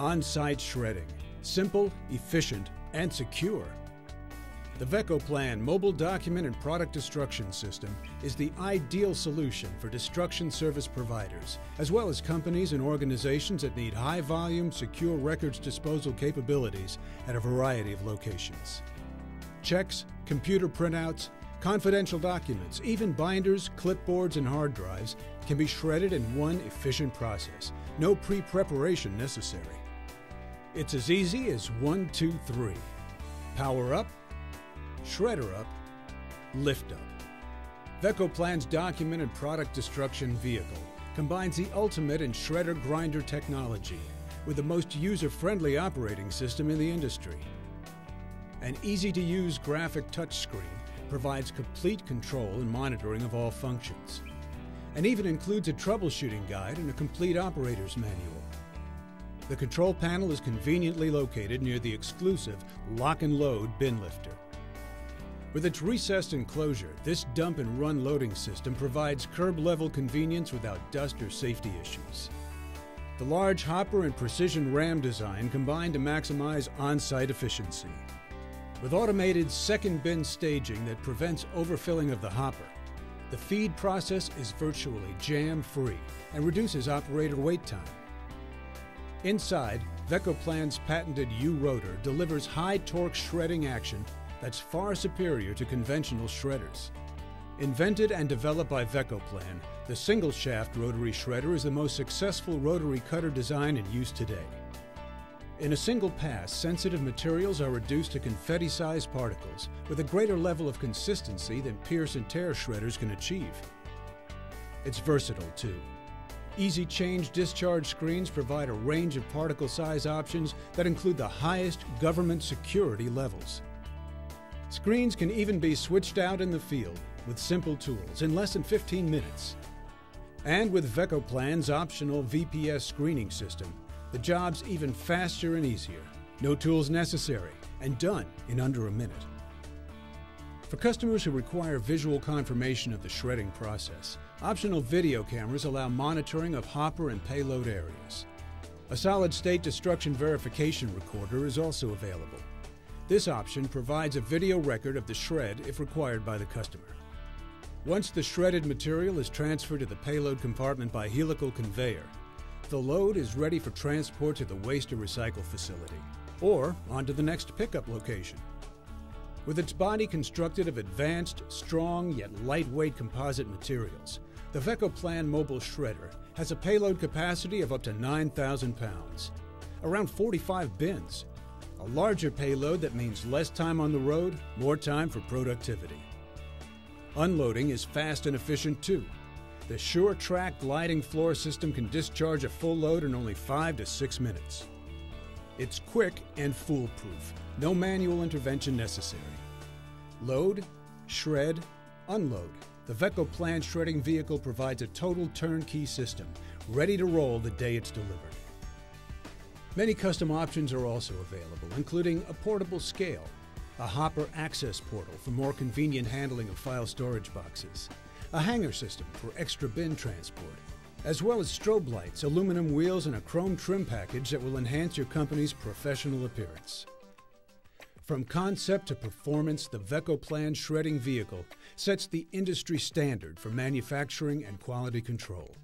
On-site shredding. Simple, efficient, and secure. The VecoPlan mobile document and product destruction system is the ideal solution for destruction service providers, as well as companies and organizations that need high volume, secure records disposal capabilities at a variety of locations. Checks, computer printouts, confidential documents, even binders, clipboards, and hard drives can be shredded in one efficient process. No pre preparation necessary. It's as easy as one, two, three. Power up Shredder Up, Lift Up. VecoPlan's document and product destruction vehicle combines the ultimate in shredder grinder technology with the most user-friendly operating system in the industry. An easy-to-use graphic touchscreen provides complete control and monitoring of all functions, and even includes a troubleshooting guide and a complete operator's manual. The control panel is conveniently located near the exclusive lock and load bin lifter. With its recessed enclosure, this dump and run loading system provides curb level convenience without dust or safety issues. The large hopper and precision ram design combine to maximize on site efficiency. With automated second bin staging that prevents overfilling of the hopper, the feed process is virtually jam free and reduces operator wait time. Inside, VecoPlan's patented U rotor delivers high torque shredding action that's far superior to conventional shredders. Invented and developed by VecoPlan, the single shaft rotary shredder is the most successful rotary cutter design in use today. In a single pass, sensitive materials are reduced to confetti sized particles with a greater level of consistency than pierce and tear shredders can achieve. It's versatile too. Easy change discharge screens provide a range of particle size options that include the highest government security levels. Screens can even be switched out in the field with simple tools in less than 15 minutes. And with VecoPlan's optional VPS screening system, the job's even faster and easier. No tools necessary, and done in under a minute. For customers who require visual confirmation of the shredding process, optional video cameras allow monitoring of hopper and payload areas. A solid state destruction verification recorder is also available. This option provides a video record of the shred if required by the customer. Once the shredded material is transferred to the payload compartment by helical conveyor, the load is ready for transport to the waste or recycle facility, or onto the next pickup location. With its body constructed of advanced, strong, yet lightweight composite materials, the VecoPlan mobile shredder has a payload capacity of up to 9,000 pounds, around 45 bins, a larger payload that means less time on the road, more time for productivity. Unloading is fast and efficient too. The SureTrack gliding floor system can discharge a full load in only 5 to 6 minutes. It's quick and foolproof, no manual intervention necessary. Load, shred, unload. The Veco Plan shredding vehicle provides a total turnkey system, ready to roll the day it's delivered. Many custom options are also available, including a portable scale, a hopper access portal for more convenient handling of file storage boxes, a hanger system for extra bin transport, as well as strobe lights, aluminum wheels, and a chrome trim package that will enhance your company's professional appearance. From concept to performance, the VecoPlan shredding vehicle sets the industry standard for manufacturing and quality control.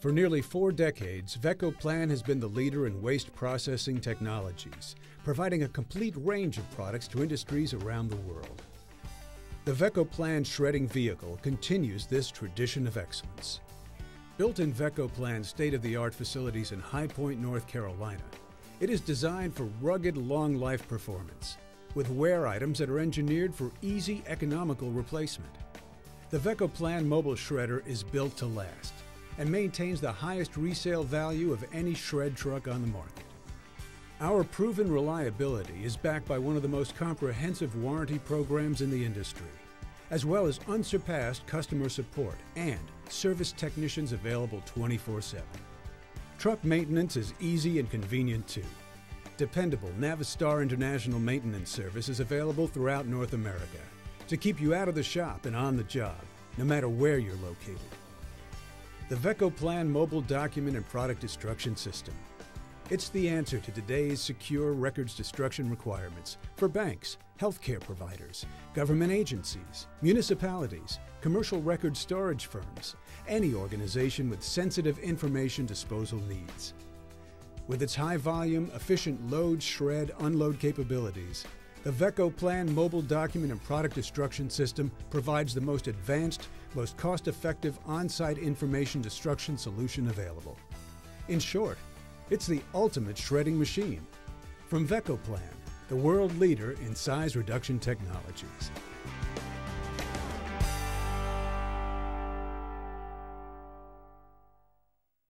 For nearly four decades, VecoPlan has been the leader in waste processing technologies, providing a complete range of products to industries around the world. The VecoPlan shredding vehicle continues this tradition of excellence. Built in VecoPlan's state-of-the-art facilities in High Point, North Carolina, it is designed for rugged, long-life performance, with wear items that are engineered for easy, economical replacement. The VecoPlan mobile shredder is built to last and maintains the highest resale value of any shred truck on the market. Our proven reliability is backed by one of the most comprehensive warranty programs in the industry, as well as unsurpassed customer support and service technicians available 24 7. Truck maintenance is easy and convenient too. Dependable Navistar International Maintenance Service is available throughout North America to keep you out of the shop and on the job, no matter where you're located the VecoPlan mobile document and product destruction system. It's the answer to today's secure records destruction requirements for banks, healthcare providers, government agencies, municipalities, commercial record storage firms, any organization with sensitive information disposal needs. With its high volume, efficient load, shred, unload capabilities, the VecoPlan mobile document and product destruction system provides the most advanced, most cost effective on site information destruction solution available. In short, it's the ultimate shredding machine. From VecoPlan, the world leader in size reduction technologies.